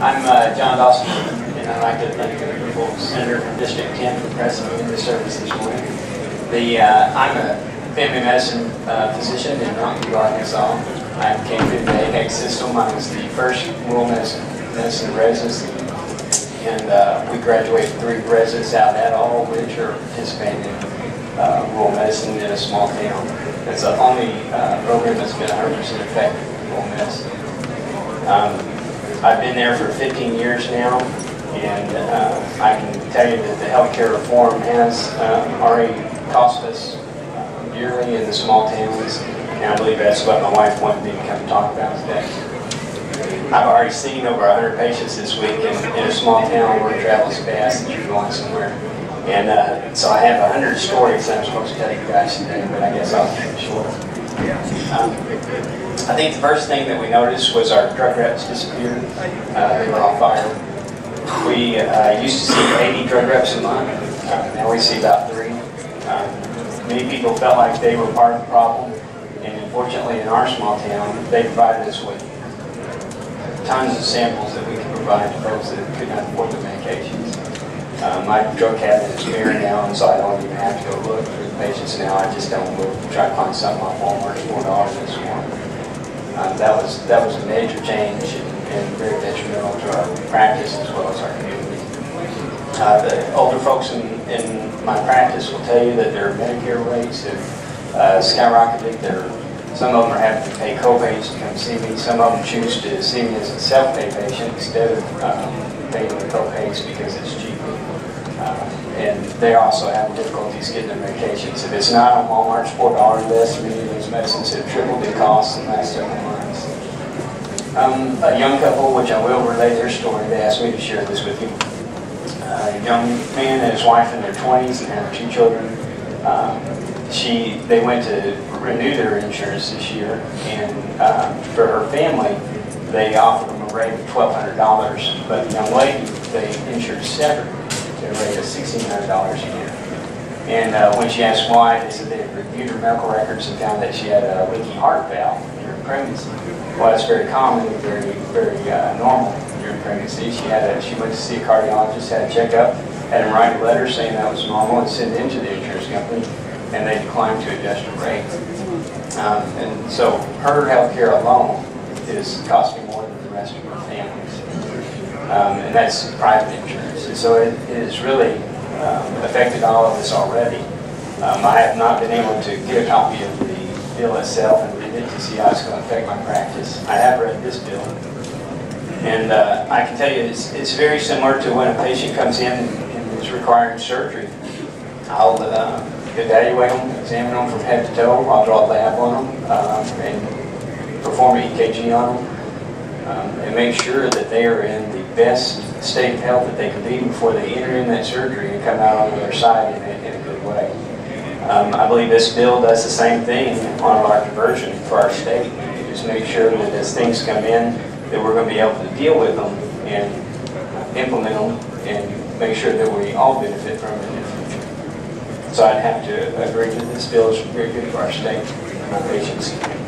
I'm uh, John Dawson, and I'd like to thank the honorable Senator from District 10 for pressing me into service this morning. The, uh, I'm a family medicine uh, physician in Mountain View, Arkansas. I came through the AHEC system. I was the first rural medicine, medicine residency, and uh, we graduated three residents out of all which are participating in uh, rural medicine in a small town. It's the only uh, program that's been 100% effective in rural medicine. Um, I've been there for 15 years now, and uh, I can tell you that the healthcare reform has uh, already cost us uh, dearly in the small towns, and I believe that's what my wife wanted me to come talk about today. I've already seen over 100 patients this week in, in a small town where it travels fast and you're going somewhere. And uh, so I have 100 stories that I'm supposed to tell you guys today, but I guess I'll keep it short. Um, I think the first thing that we noticed was our drug reps disappeared. Uh, they were all fired. We uh, used to see 80 drug reps a month. Uh, now we see about three. Um, many people felt like they were part of the problem. And unfortunately, in our small town, they provided us with tons of samples that we could provide to folks that could not afford the medications. Uh, my drug cabinet is bare now, and so I don't even have to go look for the patients now. I just don't look, try to find something off Walmart for $4 this morning. Um, that was that was a major change and, very detrimental to our practice as well as our community. Uh, the older folks in, in my practice will tell you that their Medicare rates have uh, skyrocketed. They're, some of them are having to pay copays to come see me. Some of them choose to see me as a self-pay patient instead of um, paying the copays because it's cheaper. Uh, and they also have difficulties getting their medications. If it's not on Walmart's $4 list, many of those medicines have tripled in cost in the last several months. Um, a young couple, which I will relay their story, they asked me to share this with you. Uh, a young man and his wife in their 20s and have two children. Um, she, they went to renew their insurance this year, and um, for her family, they offered them a rate of $1,200, but the young lady, they insured separate their rate of $1,600 a year. And uh, when she asked why, they said they reviewed her medical records and found that she had a leaky heart valve during pregnancy. Well, that's very common and very, very uh, normal during pregnancy. She had a, she went to see a cardiologist, had a checkup, had him write a letter saying that was normal and send it into the insurance company, and they declined to adjust her rate. Um, and so her health care alone is costing more than the rest of her families. Um, and that's private insurance. And so it, it has really um, affected all of us already. Um, I have not been able to get a copy of the bill itself and read it to see how it's going to affect my practice. I have read this bill. And uh, I can tell you it's, it's very similar to when a patient comes in and is requiring surgery. I'll uh, evaluate them, examine them from head to toe. I'll draw a lab on them um, and perform an EKG on them um, and make sure that they are in the best state of health that they can be before they enter in that surgery and come out on the other side in a, in a good way. Um, I believe this bill does the same thing on our conversion for our state. Just make sure that as things come in, that we're going to be able to deal with them and implement them and make sure that we all benefit from it in the future. So I'd have to agree that this bill is very good for our state and our patients.